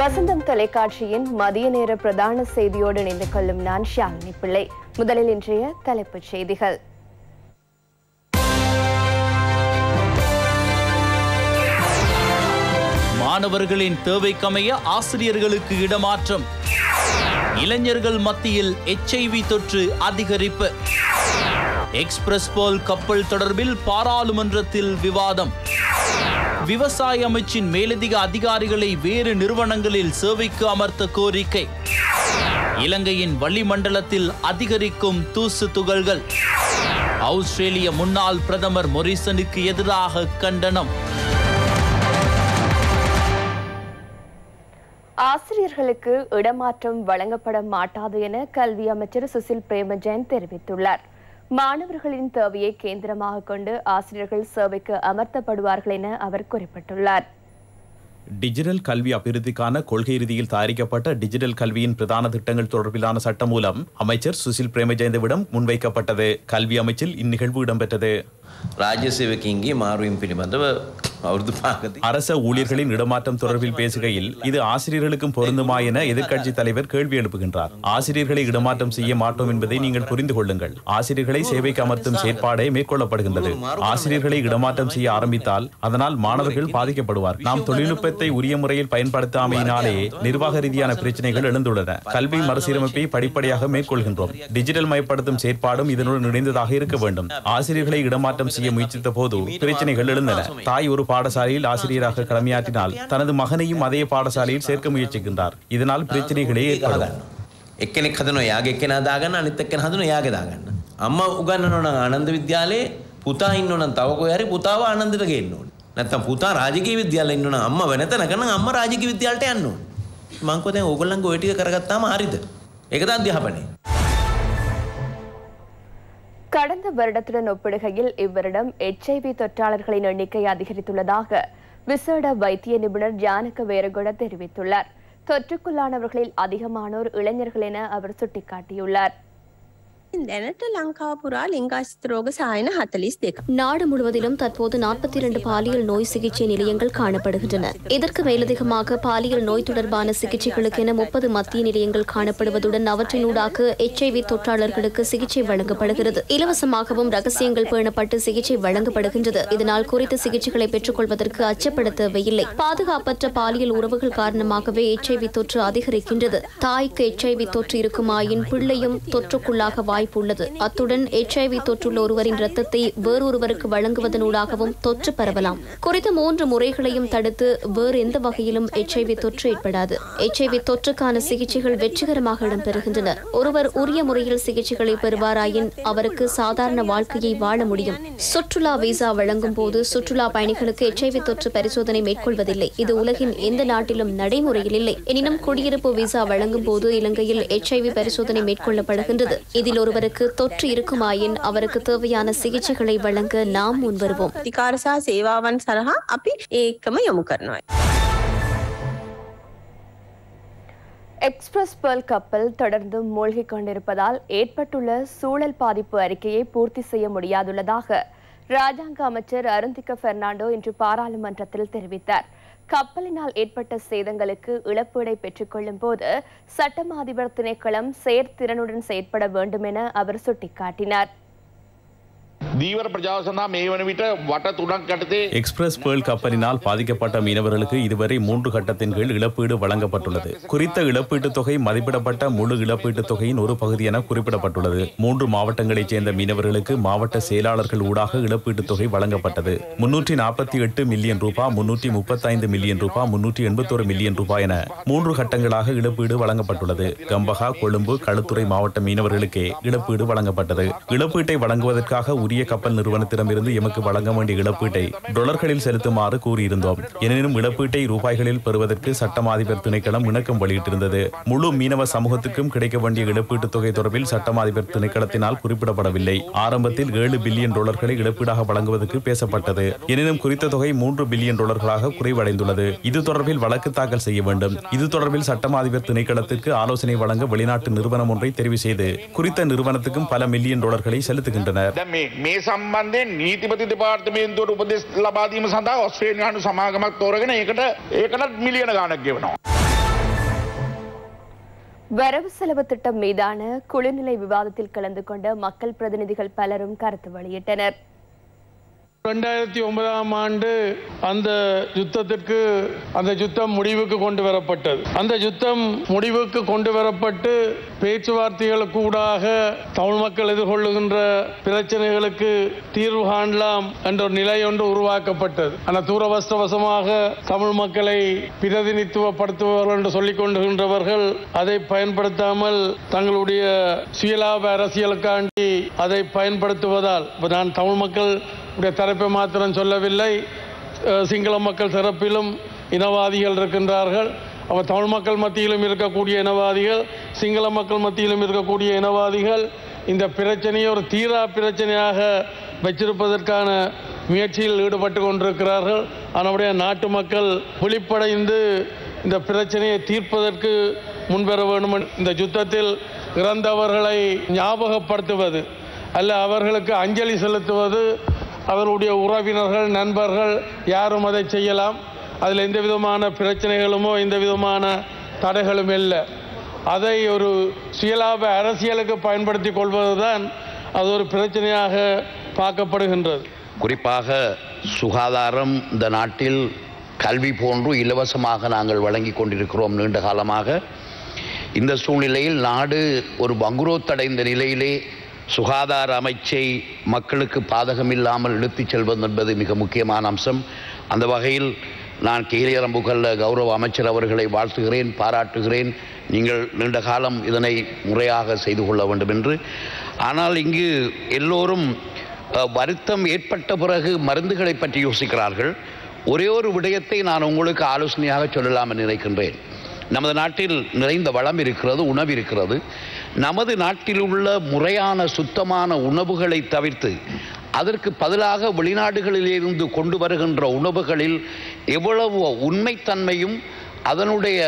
வசந்தம் தொலைக்காட்சியின் மதிய நேர பிரதான செய்தியோடு இணைந்து கொள்ளும் நான் ஷாலினி பிள்ளை. முதலில் இன்றைய தலைப்புச் செய்திகள். மாணவர்களின் தேவைக்கமைய ஆசிரியர்களுக்கு இடமாற்றம். இளைஞர்கள் மத்தியில் எச்ஐவி தொற்று அதிகரிப்பு. எக்ஸ்பிரஸ் போல் கப்பல் தொடர்பில் பாராளுமன்றத்தில் விவாதம். விவசாய அமைச்சின் மேலதிக அதிகாரிகளை வேறு நிறுவனங்களில் சேவைக்கு அமர்த்த கோரிக்கை. இலங்கையின் வளிமண்டலத்தில் அதிகரிக்கும் தூசு துகள்கள். ஆஸ்திரேலிய முன்னாள் பிரதமர் மொரிசனுக்கு எதிராக கண்டனம். ஆசிரியர்களுக்கு இடமாற்றம் வழங்கப்பட மாட்டாது என கல்வி அமைச்சர் சுசில் பிரேமஜெயன் தெரிவித்துள்ளார். மாணவர்களின் தேவையை கேந்திரமாக கொண்டு ஆசிரியர்கள் சேவைக்கு அமர்த்தப்படுவார்கள் என அவர் குறிப்பிட்டுள்ளார். டிஜிட்டல் கல்வி அபிவிருத்திக்கான கொள்கை ரீதியில் தயாரிக்கப்பட்ட டிஜிட்டல் கல்வியின் பிரதான திட்டங்கள் தொடர்பிலான சட்டம் மூலம் அமைச்சர் சுசில் பிரேமஜெயந்தவிடம் முன்வைக்கப்பட்டது. கல்வி அமைச்சில் இந்நிகழ்வு இடம்பெற்றது. ராஜ்யசேவைக்கு இங்கே மாறுவின் பிரிவந்த அரச ஊழியர்களின் இடமாற்றம் தொடர்பில் பேசுகையில் இது ஆசிரியர்களுக்கும் பொருந்துமா என எதிர்க்கட்சி தலைவர் கேள்வி எழுப்புகின்றார். ஆசிரியர்களை இடமாற்றம் செய்ய மாட்டோம் என்பதை நீங்கள் புரிந்து கொள்ளுங்கள். ஆசிரியர்களை சேவைக்கு அமர்த்தும் செயற்பாடே மேற்கொள்ளப்படுகின்றது. ஆசிரியர்களை இடமாற்றம் செய்ய ஆரம்பித்தால் அதனால் மாணவர்கள் பாதிக்கப்படுவார். நாம் தொழில்நுட்பத்தை உரிய முறையில் பயன்படுத்தாமையினாலே நிர்வாக ரீதியான பிரச்சனைகள் எழுந்துள்ளன. கல்வி மறுசீரமைப்பை படிப்படியாக மேற்கொள்கின்றோம். டிஜிட்டல் மயப்படுத்தும் செயற்பாடும் இதனுடன் இணைந்ததாக இருக்க வேண்டும். ஆசிரியர்களை இடமாற்றம் செய்ய முயற்சித்த போது பிரச்சனைகள் எழுந்தன. தாய் ஒரு பாடசாலையில் ஆசிரியராக கடமையாற்றினால் தனது மகனையும் அதே பாடசாலையில் சேர்க்க முயற்சிக்கின்றார் இதனால் பிரச்சனைகளே ஏற்படும் එක්කෙනෙක් හදන යාගේ කෙන දාගන්න අනිත් එක්කෙන හදන යාගේ දාගන්න. අම්ම උගන්නනවා නම් ආනන්ද විද්‍යාලයේ පුතා ඉන්නව නම් තව කොහේ හරි පුතාව ආනන්දට ගේන්න ඕනේ. නැත්තම් පුතා රාජකීය විද්‍යාලේ ඉන්නව නම් අම්ම වෙන තැනක නම් අම්ම රාජකීය විද්‍යාලයට යන්න ඕනේ. මං කෝ දැන් ඕගොල්ලන්ගේ ওই ටික කරගත්තාම හරිද? ඒක තමයි අධ්‍යාපනය. கடந்த வருடத்துடன் ஒப்பிடுகையில் இவ்வருடம் எச்ஐவி தொற்றாளர்களின் எண்ணிக்கை அதிகரித்துள்ளதாக விசேட வைத்திய நிபுணர் ஜானக வேரகுட தெரிவித்துள்ளார். தொற்றுக்குள்ளானவர்களில் அதிகமானோர் இளைஞர்கள் என அவர் சுட்டிக்காட்டியுள்ளார். දැනට ලංකාව පුරා ලිංගාස්ත රෝග සායන හතලිස් දෙක. நாடு முழுவதிலும் தற்போது நாற்பத்தி இரண்டு பாலியல் நோய் சிகிச்சை நிலையங்கள் காணப்படுகின்றன இதற்கு மேலதிகமாக பாலியல் நோய் தொடர்பான சிகிச்சைகளுக்கென முப்பது மத்திய நிலையங்கள் காணப்படுவதுடன் அவற்றினூடாக எச்ஐவி தொற்றாளர்களுக்கு சிகிச்சை வழங்கப்படுகிறது இலவசமாகவும் ரகசியங்கள் பேணப்பட்டு சிகிச்சை வழங்கப்படுகின்றது இதனால் குறித்த சிகிச்சைகளை பெற்றுக்கொள்வதற்கு அச்சப்பட தேவையில்லை பாதுகாப்பற்ற பாலியல் உறவுகள் காரணமாகவே எச்ஐவி தொற்று அதிகரிக்கின்றது தாய்க்கு எச்ஐவி தொற்று இருக்குமாயின் பிள்ளையும் தொற்றுக்குள்ளாக வாய்ப்புள்ளது. அத்துடன் எச்ஐவி தொற்றுள்ள ஒருவரின் ரத்தத்தை வேறொருவருக்கு வழங்குவதனூடாகவும் தொற்று பரவலாம். குறித்த மூன்று முறைகளையும் தடுத்து வேறு எந்த வகையிலும் எச்ஐவி தொற்று ஏற்படாது. எச்ஐவி தொற்றுக்கான சிகிச்சைகள் வெற்றிகரமாக இடம்பெறுகின்றன. ஒருவர் உரிய முறையில் சிகிச்சைகளை பெறுவாராயின் அவருக்கு சாதாரண வாழ்க்கையை வாழ முடியும். சுற்றுலா விசா வழங்கும் போது சுற்றுலா பயணிகளுக்கு எச்ஐவி தொற்று பரிசோதனை மேற்கொள்வதில்லை. இது உலகின் எந்த நாட்டிலும் நடைமுறையில் இல்லை. எனினும் குடியிருப்பு விசா வழங்கும் போது இலங்கையில் எச்ஐவி பரிசோதனை மேற்கொள்ளப்படுகின்றது. இதில் ஒரு ஒருவருக்கு தொற்று இருக்குமாயின் அவருக்கு தேவையான சிகிச்சைகளை வழங்க நாம் முன்வருவோம். எக்ஸ்பிரஸ் பேர்ல் கப்பல் தொடர்ந்து மூழ்கிக் கொண்டிருப்பதால் ஏற்பட்டுள்ள சூழல் பாதிப்பு அறிக்கையை பூர்த்தி செய்ய முடியாதுள்ளதாக ராஜாங்க அமைச்சர் அருந்திக்க பெர்னாண்டோ இன்று பாராளுமன்றத்தில் தெரிவித்தார். கப்பலினால் ஏற்பட்ட சேதங்களுக்கு இழப்பீடை பெற்றுக்கொள்ளும் போது சட்டமா அதிபர் திணைக்களம் செயற்திறனுடன் செயற்பட வேண்டும் என அவர் சுட்டிக்காட்டினார். தீவிர பிரஜாசனா எக்ஸ்பிரஸ் பேர்ல் கப்பலினால் பாதிக்கப்பட்ட மீனவர்களுக்கு இதுவரை மூன்று கட்டத்தின் கீழ் இழப்பீடு வழங்கப்பட்டுள்ளது. குறித்த இழப்பீட்டுத் தொகை மதிப்பிடப்பட்ட முழு இழப்பீட்டுத் தொகையின் ஒரு பகுதி என குறிப்பிடப்பட்டுள்ளது. மூன்று மாவட்டங்களைச் சேர்ந்த மீனவர்களுக்கு மாவட்ட செயலாளர்கள் ஊடாக இழப்பீட்டுத் தொகை வழங்கப்பட்டது. முன்னூற்றி நாற்பத்தி எட்டு மில்லியன் ரூபாய் முன்னூற்றி முப்பத்தைந்து மில்லியன் ரூபாய் முன்னூற்றி எண்பத்தோரு மில்லியன் ரூபாய் என மூன்று கட்டங்களாக இழப்பீடு வழங்கப்பட்டுள்ளது. கம்பகா கொழும்பு களுத்துறை மாவட்ட மீனவர்களுக்கே இழப்பீடு வழங்கப்பட்டது. இழப்பீட்டை வழங்குவதற்காக உரிய கப்பல் நிறுவனத்திடமிருந்து எமக்கு வழங்க வேண்டிய இழப்பீட்டை டொலர்களில் செலுத்துமாறு கூறியிருந்தோம். எனினும் இழப்பீட்டை ரூபாய்களில் பெறுவதற்கு சட்டம் அதிபர் திணைக்களம் இணக்கம் வெளியிட்டிருந்தது. முழு மீனவ சமூகத்துக்கும் கிடைக்க வேண்டிய இழப்பீட்டுத் தொகை தொடர்பில் சட்டம் அதிபர் திணைக்களத்தினால் குறிப்பிடப்படவில்லை. ஆரம்பத்தில் ஏழு பில்லியன் டாலர்களை இழப்பீடாக வழங்குவதற்கு பேசப்பட்டது. எனினும் குறித்த தொகை மூன்று பில்லியன் டாலர்களாக குறைவடைந்துள்ளது. இது தொடர்பில் வழக்கு தாக்கல் செய்ய வேண்டும். இது தொடர்பில் சட்டம் அதிபர் திணைக்களத்திற்கு ஆலோசனை வழங்க வெளிநாட்டு நிறுவனம் ஒன்றை தெரிவு செய்து குறித்த நிறுவனத்துக்கும் பல மில்லியன் டாலர்களை செலுத்துகின்றனர். මේ මේ සම්බන්ධයෙන් නීතිපති දෙපාර්තමේන්තුවට උපදෙස් ලබාදීම සඳහා ඔස්ට්‍රේලියානු සමාගමක් තෝරගෙන ඒකට ඒකටත් මිලියන ගානක් ගෙවනවා. வரவு செலவு திட்டம் மீதான குளிர்நிலை விவாதத்தில் கலந்து கொண்ட மக்கள் பிரதிநிதிகள் பலரும் கருத்து வெளியிட்டனர் ரெண்டாயிரத்தி ஒன்பதாம் ஆண்டு அந்த யுத்தத்திற்கு அந்த யுத்தம் முடிவுக்கு கொண்டு வரப்பட்டது. அந்த யுத்தம் முடிவுக்கு கொண்டு வரப்பட்டு பேச்சுவார்த்தைகளுக்கு ஊடாக தமிழ் மக்கள் எதிர்கொள்ளுகின்ற பிரச்சனைகளுக்கு தீர்வு காணலாம் என்ற ஒரு நிலை ஒன்று உருவாக்கப்பட்டது. ஆனால் தூரவஸ்தவசமாக தமிழ் மக்களை பிரதிநிதித்துவப்படுத்துபவர்கள் என்று சொல்லிக் கொண்டுகின்றவர்கள் அதை பயன்படுத்தாமல் தங்களுடைய சுயலாப அரசியலுக்காண்டி அதை பயன்படுத்துவதால் நான் தமிழ் மக்கள் தரப்பை மாத்திரம் சொல்லவில்லை. சிங்கள மக்கள் சிறப்பிலும் இனவாதிகள் இருக்கின்றார்கள். அவர் தமிழ் மக்கள் மத்தியிலும் இருக்கக்கூடிய இனவாதிகள் சிங்கள மக்கள் மத்தியிலும் இருக்கக்கூடிய இனவாதிகள் இந்த பிரச்சனையை ஒரு தீரா பிரச்சனையாக வச்சிருப்பதற்கான முயற்சியில் ஈடுபட்டு கொண்டிருக்கிறார்கள். அதனுடைய நாட்டு மக்கள் விழிப்படைந்து இந்த பிரச்சனையை தீர்ப்பதற்கு முன்வர வேண்டும் இந்த யுத்தத்தில் இறந்தவர்களை ஞாபகப்படுத்துவது அல்ல அவர்களுக்கு அஞ்சலி செலுத்துவது அவருடைய உறவினர்கள் நண்பர்கள் யாரும் அதை செய்யலாம். அதில் எந்த விதமான பிரச்சனைகளுமோ எந்த விதமான தடைகளும் இல்லை. அதை ஒரு சுயலாப அரசியலுக்கு பயன்படுத்தி கொள்வதுதான் அது ஒரு பிரச்சனையாக பார்க்கப்படுகின்றது. குறிப்பாக சுகாதாரம் இந்த நாட்டில் கல்வி போன்று இலவசமாக நாங்கள் வழங்கி கொண்டிருக்கிறோம் நீண்ட காலமாக. இந்த சூழ்நிலையில் நாடு ஒரு வங்குரோத்தடைந்த நிலையிலே சுகாதார அமைச்சை மக்களுக்கு பாதகமில்லாமல் இழுத்துச் செல்வது என்பது மிக முக்கியமான அம்சம். அந்த வகையில் நான் கீழியரம்புகல்ல கௌரவ அமைச்சர் அவர்களை வாழ்த்துகிறேன் பாராட்டுகிறேன். நீங்கள் நீண்ட காலம் இதனை முறையாக செய்து கொள்ள வேண்டும் என்று ஆனால் இங்கு எல்லோரும் வருத்தம் ஏற்பட்ட பிறகு மருந்துகளை பற்றி யோசிக்கிறார்கள். ஒரே ஒரு விடயத்தை நான் உங்களுக்கு ஆலோசனையாக சொல்லலாம் என்று நினைக்கின்றேன். நமது நாட்டில் நிறைந்த வளம் இருக்கிறது உணவு இருக்கிறது. நமது நாட்டில் உள்ள முறையான சுத்தமான உணவுகளை தவிர்த்து அதற்கு பதிலாக வெளிநாடுகளிலிருந்து கொண்டு வருகின்ற உணவுகளில் எவ்வளவு உண்மைத்தன்மையும் அதனுடைய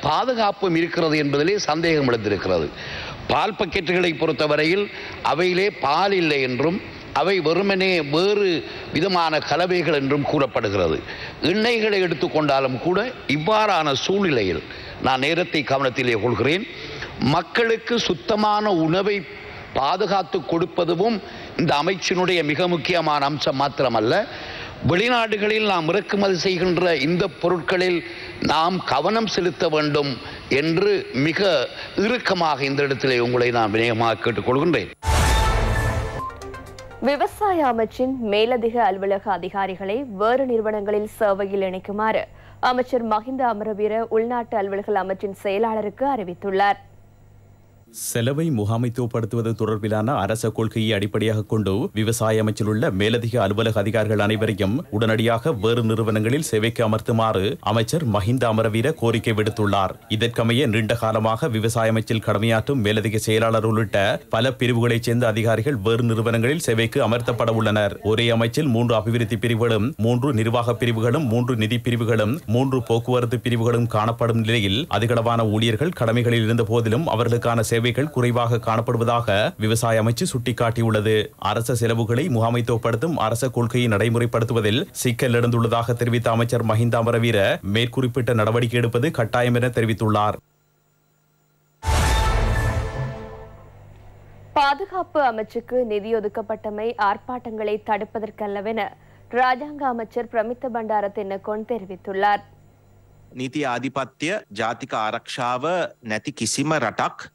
பாதுகாப்பும் இருக்கிறது என்பதிலே சந்தேகம் எழுந்திருக்கிறது. பால் பக்கெட்டுகளை பொறுத்தவரையில் அவையிலே பால் இல்லை என்றும் அவை வெறுமனே வேறு விதமான கலவைகள் என்றும் கூறப்படுகிறது. எண்ணெய்களை எடுத்துக்கொண்டாலும் கூட இவ்வாறான சூழ்நிலையில் நான் நேரத்தை கவனத்திலே கொள்கிறேன். மக்களுக்கு சுத்தமான உணவை பாதுகாத்து கொடுப்பதும் இந்த அமைச்சினுடைய மிக முக்கியமான அம்சம் மாத்திரமல்ல. வெளிநாடுகளில் நாம் இறக்குமதி செய்கின்ற இந்த பொருட்களில் நாம் கவனம் செலுத்த வேண்டும் என்று மிக இறுக்கமாக இந்த இடத்திலே உங்களை நான் வினயமாக கேட்டுக்கொள்கின்றேன். விவசாய அமைச்சின் மேலதிக அலுவலக அதிகாரிகளை வேறு நிறுவனங்களில் சேவையில் இணைக்குமாறு அமைச்சர் மஹிந்த அமரவீர உள்நாட்டு அலுவலக அமைச்சின் செயலாளருக்கு அறிவித்துள்ளார். செலவை முகாமைத்துவப்படுத்துவது தொடர்பிலான அரச கொள்கையை அடிப்படையாக கொண்டு விவசாய அமைச்சில் உள்ள மேலதிக அலுவலக அதிகாரிகள் அனைவரையும் உடனடியாக வேறு நிறுவனங்களில் சேவைக்கு அமர்த்துமாறு அமைச்சர் மஹிந்த அமரவீர கோரிக்கை விடுத்துள்ளார். இதற்கமைய நீண்ட காலமாக விவசாய அமைச்சில் கடமையாற்றும் மேலதிக செயலாளர் உள்ளிட்ட பல பிரிவுகளைச் சேர்ந்த அதிகாரிகள் வேறு நிறுவனங்களில் சேவைக்கு அமர்த்தப்பட உள்ளனர். ஒரே அமைச்சில் மூன்று அபிவிருத்தி பிரிவுகளும் மூன்று நிர்வாக பிரிவுகளும் மூன்று நிதி பிரிவுகளும் மூன்று போக்குவரத்து பிரிவுகளும் காணப்படும் நிலையில் அதிகளவான ஊழியர்கள் கடமைகளில் இருந்த போதிலும் அவர்களுக்கான சேவைகள் குறைவாக காணப்படுவதாக விவசாய அமைச்சு சுட்டிக்காட்டியுள்ளது அரச செலவுகளை முகாமைத்துவப்படுத்தும் அரச கொள்கையை நடைமுறைப்படுத்துவதில் சிக்கல் எழுந்துள்ளதாக தெரிவித்த அமைச்சர் மஹிந்த அமரவீர மேற்குறிப்பிட்ட நடவடிக்கை எடுப்பது கட்டாயம் என தெரிவித்துள்ளார் பாதுகாப்பு அமைச்சுக்கு நிதி ஒதுக்கப்பட்டமை ஆர்ப்பாட்டங்களை தடுப்பதற்கல்லவென ராஜாங்க அமைச்சர் பிரமித்த பண்டார தென்னகோன் தெரிவித்துள்ளார் නීති ආධිපත්‍යය ජාතික ආරක්ෂාව නැති කිසිම රටක් දියුණු වෙන්නේ නෑ.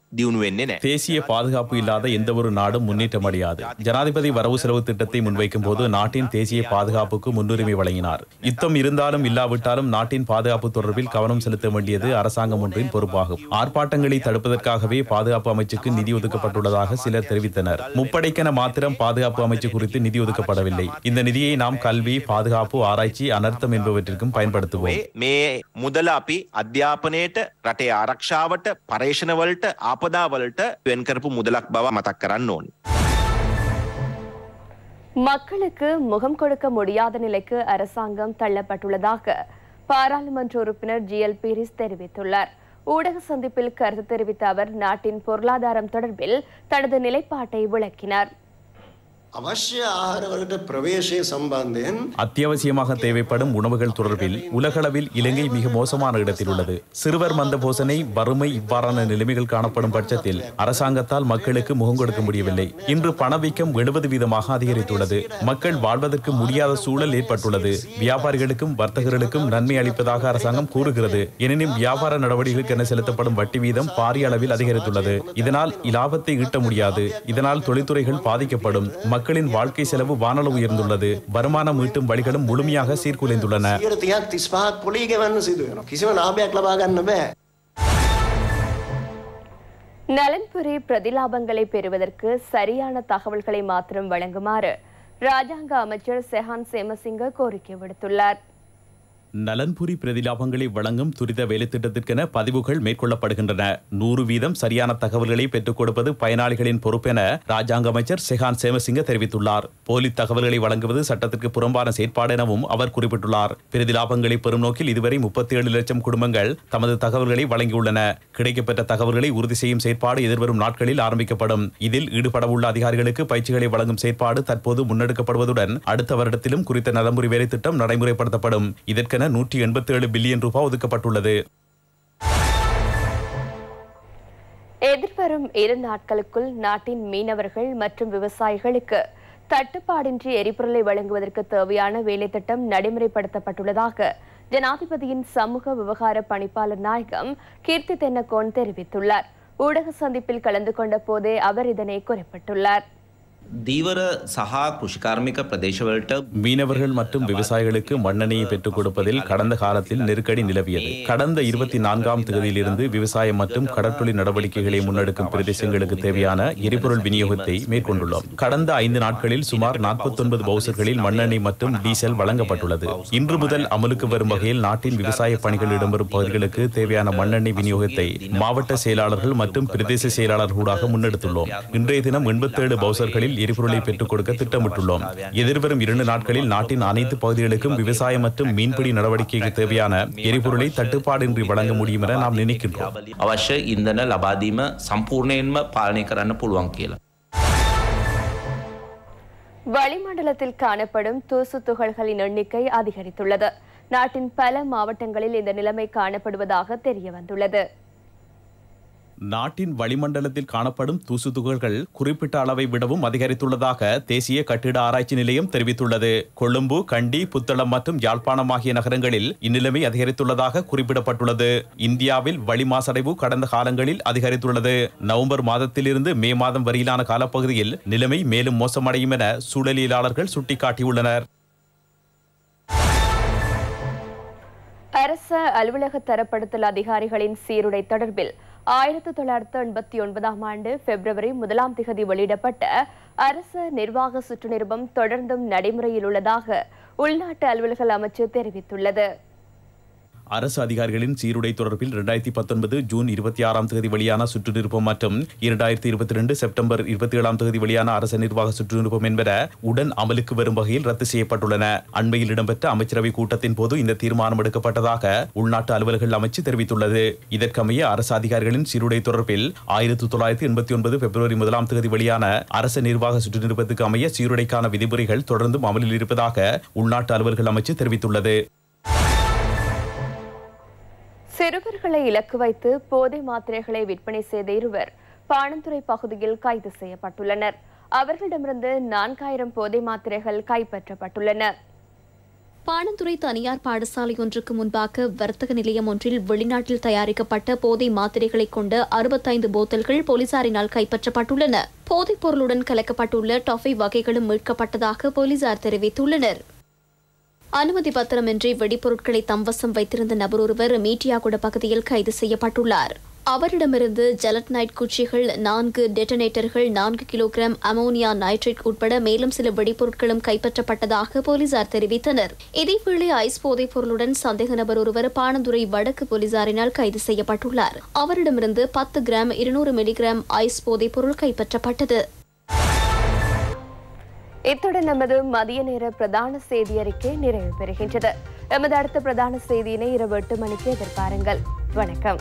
தேசிய பாதுகாப்பு இல்லாத எந்த ஒரு நாடும் முன்னேற்றம் அடையாது. ஜனாதிபதி வரவு செலவு திட்டத்தை முன்வைக்கும் போது நாட்டின் தேசிய பாதுகாப்புக்கு முன்னுரிமை வழங்கினார். யுத்தம் இருந்தாலும் இல்லாவிட்டாலும் நாட்டின் பாதுகாப்பு தொடர்பில் கவனம் செலுத்த வேண்டியது அரசாங்கம் ஒன்றின் பொறுப்பாகும். ஆர்ப்பாட்டங்களை தடுப்பதற்காகவே பாதுகாப்பு அமைச்சுக்கு நிதி ஒதுக்கப்பட்டுள்ளதாக சிலர் தெரிவித்தனர். முப்படைக்கென மாத்திரம் பாதுகாப்பு அமைச்சு குறித்து நிதி ஒதுக்கப்படவில்லை. இந்த நிதியை நாம் கல்வி பாதுகாப்பு ஆராய்ச்சி அனர்த்தம் என்பவற்றிற்கும் பயன்படுத்துவோம். முதலாப்பி அத்தியாபனேட்ட அரக்ஷாவட்ட පර්ේෂණවලට ආපදාවලට වෙන් කරපු මුදලක් බව මතක් කරන්න ඕනි. மக்களுக்கு முகம் கொடுக்க முடியாத நிலைக்கு அரசாங்கம் தள்ளப்பட்டுள்ளதாக பாராளுமன்ற உறுப்பினர் ஜி எல் பீரிஸ் தெரிவித்துள்ளார் ஊடக சந்திப்பில் கருத்து தெரிவித்த அவர் நாட்டின் பொருளாதாரம் தொடர்பில் தனது நிலைப்பாட்டை விளக்கினார் அவசிய ஆகாரவர்கிட்ட பிரவேச சம்பாந்தேன். அத்தியாவசியமாக தேவைப்படும் உணவுகள் தொடர்பில் உலகளவில் இலங்கை மிக மோசமான இடத்தில் உள்ளது. சிறுவர் மந்த போசனை வறுமை இவ்வாறான நிலைமைகள் காணப்படும் பட்சத்தில் அரசாங்கத்தால் மக்களுக்கு முகம் கொடுக்க முடியவில்லை. இன்று பணவீக்கம் எழுபது வீதமாக அதிகரித்துள்ளது. மக்கள் வாழ்வதற்கு முடியாத சூழல் ஏற்பட்டுள்ளது. வியாபாரிகளுக்கும் வர்த்தகர்களுக்கும் நன்மை அளிப்பதாக அரசாங்கம் கூறுகிறது. எனினும் வியாபார நடவடிக்கைகளுக்கு என செலுத்தப்படும் வட்டி வீதம் பாரிய அளவில் அதிகரித்துள்ளது. இதனால் இலாபத்தை ஈட்ட முடியாது. இதனால் தொழில்துறைகள் பாதிக்கப்படும். மக்களின் வாழ்க்கை செலவு வானல உயர்ந்துள்ளது. வருமானம் ஈட்டும் வழிகளும் முழுமையாக சீர்குலைந்துள்ளன. நலன்புரி பிரதிலாபங்களை பெறுவதற்கு சரியான தகவல்களை மாத்திரம் வழங்குமாறு ராஜாங்க அமைச்சர் செஹான் சேமசிங்க கோரிக்கை விடுத்துள்ளார். நலன்புரி பிரதிலாபங்களை வழங்கும் துரித வேலைத்திட்டத்திற்கென பதிவுகள் மேற்கொள்ளப்படுகின்றன. நூறு வீதம் சரியான தகவல்களை பெற்றுக் கொடுப்பது பயனாளிகளின் பொறுப்பென ராஜாங்க அமைச்சர் செஹான் சேமசிங்க தெரிவித்துள்ளார். போலி தகவல்களை வழங்குவது சட்டத்திற்கு புறம்பான செயற்பாடு எனவும் அவர் குறிப்பிட்டுள்ளார். பிரதிலாபங்களை பெறும் நோக்கில் இதுவரை முப்பத்தி ஏழு லட்சம் குடும்பங்கள் தமது தகவல்களை வழங்கியுள்ளன. கிடைக்கப்பெற்ற தகவல்களை உறுதி செய்யும் செயற்பாடு எதிர்வரும் நாட்களில் ஆரம்பிக்கப்படும். இதில் ஈடுபடவுள்ள அதிகாரிகளுக்கு பயிற்சிகளை வழங்கும் செயற்பாடு தற்போது முன்னெடுக்கப்படுவதுடன் அடுத்த வருடத்திலும் குறித்த நலம்புரி வேலை திட்டம் நடைமுறைப்படுத்தப்படும். இதற்கென என நூற்றி எண்பத்தேழு பில்லியன் ரூபாய் ஒதுக்கப்பட்டுள்ளது. எதிர்வரும் இரு நாட்களுக்குள் நாட்டின் மீனவர்கள் மற்றும் விவசாயிகளுக்கு தட்டுப்பாடின்றி எரிபொருளை வழங்குவதற்கு தேவையான வேலைத்திட்டம் நடைமுறைப்படுத்தப்பட்டுள்ளதாக ஜனாதிபதியின் சமூக விவகார பணிப்பாளர் நாயகம் கீர்த்தி தென்னகோன் தெரிவித்துள்ளார். ஊடக சந்திப்பில் கலந்து கொண்ட போதே அவர் இதனை குறிப்பிட்டுள்ளார். தீவிர சகா குஷி கார்மிக மீனவர்கள் மற்றும் விவசாயிகளுக்கு மண்ணெண்ணெயை பெற்றுக் கொடுப்பதில் கடந்த காலத்தில் நெருக்கடி நிலவியது. கடந்த இருபத்தி நான்காம் தேதியிலிருந்து விவசாயம் மற்றும் கடற்றொழில் நடவடிக்கைகளை முன்னெடுக்கும் பிரதேசங்களுக்கு தேவையான எரிபொருள் விநியோகத்தை மேற்கொண்டுள்ளோம். கடந்த ஐந்து நாட்களில் சுமார் நாற்பத்தொன்பது பவுசர்களில் மண்ணெண்ணெய் மற்றும் டீசல் வழங்கப்பட்டுள்ளது. இன்று முதல் அமலுக்கு வரும் வகையில் நாட்டின் விவசாய பணிகள் இடம்பெறும் பகுதிகளுக்கு தேவையான மண்ணெண்ணெய் விநியோகத்தை மாவட்ட செயலாளர்கள் மற்றும் பிரதேச செயலாளர்களாக முன்னெடுத்துள்ளோம். இன்றைய தினம் எண்பத்தேழு பவுசர்களில் விரைவில் எரிபொருளை பெற்றுக் கொடுக்க திட்டமிட்டுள்ளோம். எதிர்வரும் இரண்டு நாட்களில் நாட்டின் அனைத்து பகுதிகளுக்கும் விவசாய மற்றும் மீன்பிடி நடவடிக்கைக்கு தேவையான எரிபொருளை தட்டுப்பாடின்றி வழங்க முடியும் என நாம் நினைக்கின்றோம். வளிமண்டலத்தில் காணப்படும் தூசு துகள்களின் எண்ணிக்கை அதிகரித்துள்ளது. நாட்டின் பல மாவட்டங்களில் இந்த நிலைமை காணப்படுவதாக தெரிய வந்துள்ளது நாட்டின் வளிமண்டலத்தில் காணப்படும் தூசு துகள்கள் குறிப்பிட்ட அளவை விடவும் அதிகரித்துள்ளதாக தேசிய கட்டிட ஆராய்ச்சி நிலையம் தெரிவித்துள்ளது. கொழும்பு கண்டி புத்தளம் மற்றும் யாழ்ப்பாணம் ஆகிய நகரங்களில் இந்நிலைமை அதிகரித்துள்ளதாக குறிப்பிடப்பட்டுள்ளது. இந்தியாவில் வழி மாசடைவு கடந்த காலங்களில் அதிகரித்துள்ளது. நவம்பர் மாதத்திலிருந்து மே மாதம் வரையிலான காலப்பகுதியில் நிலைமை மேலும் மோசமடையும் என சூழலியலாளர்கள் சுட்டிக்காட்டியுள்ளனர். அரச அலுவலக தரப்படுத்தல் அதிகாரிகளின் சீருடை தொடர்பில் ஆயிரத்தி தொள்ளாயிரத்து எண்பத்தி ஒன்பதாம் ஆண்டு பிப்ரவரி முதலாம் திகதி வெளியிடப்பட்ட அரசு நிர்வாக சுற்றுநிருபம் தொடர்ந்தும் நடைமுறையில் உள்ளதாக உள்நாட்டு அலுவல்கள் அமைச்சு தெரிவித்துள்ளது. அரசு அதிகாரிகளின் சீருடை தொடர்பில் இரண்டாயிரத்தி பத்தொன்பது ஜூன் இருபத்தி ஆறாம் தேதி வெளியான சுற்று மற்றும் இரண்டாயிரத்தி இருபத்தி ரெண்டு செப்டம்பர் இருபத்தி ஏழாம் தேதி வெளியான அரசு நிர்வாக சுற்று நிருபம் என்பன உடன் அமலுக்கு வரும் வகையில் ரத்து செய்யப்பட்டுள்ளன. அண்மையில் இடம்பெற்ற அமைச்சரவை கூட்டத்தின் போது இந்த தீர்மானம் எடுக்கப்பட்டதாக உள்நாட்டு அலுவலர்கள் அமைச்சு தெரிவித்துள்ளது. இதற்கமைய அரசு அதிகாரிகளின் சீருடை தொடர்பில் ஆயிரத்தி தொள்ளாயிரத்தி எண்பத்தி ஒன்பது பிப்ரவரி முதலாம் தேதி வெளியான அரசு நிர்வாக சுற்றுநிருப்பத்துக்கு அமைய சீருடைக்கான விதிமுறைகள் தொடர்ந்தும் அமலில் இருப்பதாக உள்நாட்டு அலுவலர்கள் அமைச்சு தெரிவித்துள்ளது. சிறுவர்களை இலக்கு வைத்து போதை மாத்திரைகளை விற்பனை செய்த இருவர் பாணந்துறை பகுதியில் கைது செய்யப்பட்டுள்ளனர். அவர்களிடமிருந்து நான்காயிரம் போதை மாத்திரைகள் கைப்பற்றப்பட்டுள்ளன. பாணந்துறை தனியார் பாடசாலை ஒன்றுக்கு முன்பாக வர்த்தக நிலையம் ஒன்றில் வெளிநாட்டில் தயாரிக்கப்பட்ட போதை மாத்திரைகளை கொண்ட அறுபத்தைந்து போத்தல்கள் போலீசாரினால் கைப்பற்றப்பட்டுள்ளன. போதைப் பொருளுடன் கலக்கப்பட்டுள்ள டொஃபை வகைகளும் மீட்கப்பட்டதாக போலீசார் தெரிவித்துள்ளனர். அனுமதி பத்திரமின்றி வெடிப்பொருட்களை தம்வசம் வைத்திருந்த நபர் ஒருவர் மீட்டியாகுட பகுதியில் கைது செய்யப்பட்டுள்ளார். அவரிடமிருந்து ஜெலட் நைட் குச்சிகள் நான்கு டெட்டனேட்டர்கள் நான்கு கிலோகிராம் அமோனியா நைட்ரேட் உட்பட மேலும் சில வெடிப்பொருட்களும் கைப்பற்றப்பட்டதாக போலீசார் தெரிவித்தனர். இதேவேளை ஐஸ் போதைப் பொருளுடன் சந்தேக நபர் ஒருவர் பாணந்துறை வடக்கு போலீசாரினால் கைது செய்யப்பட்டுள்ளார். அவரிடமிருந்து பத்து கிராம் இருநூறு மில்லிகிராம் ஐஸ் போதைப் பொருள் கைப்பற்றப்பட்டது. இத்துடன் நமது மதிய நேர பிரதான செய்தி அறிக்கை நிறைவு பெறுகின்றது. எமது அடுத்த பிரதான செய்தியினை இரவு எட்டு மணிக்கு எதிர்பாருங்கள். வணக்கம்.